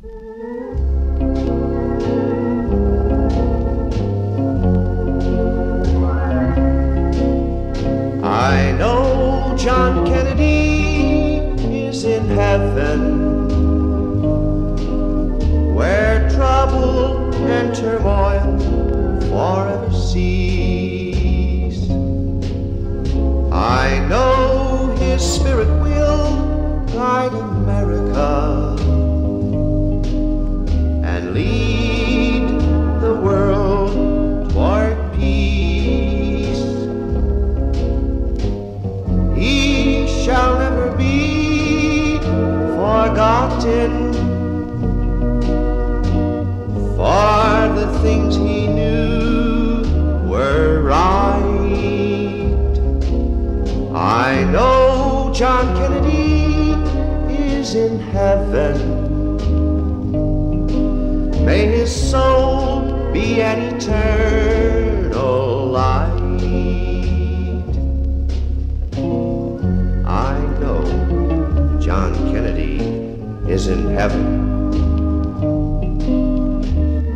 I know John Kennedy is in heaven where trouble and turmoil forever cease. Forgotten for the things he knew were right. I know John Kennedy is in heaven. May his soul be an eternal light. I know John Kennedy is in heaven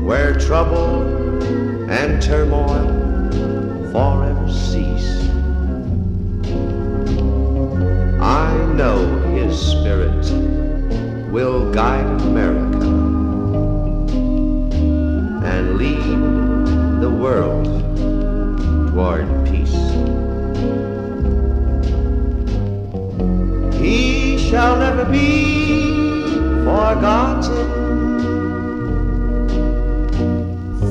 where trouble and turmoil forever cease. I know his spirit will guide America and lead the world toward peace. He shall never be forgotten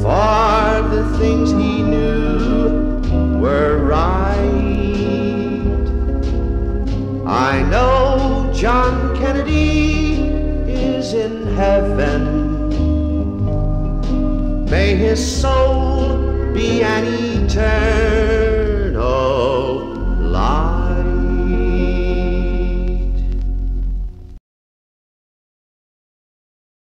for the things he knew were right. I know John Kennedy is in heaven. May his soul be an eternal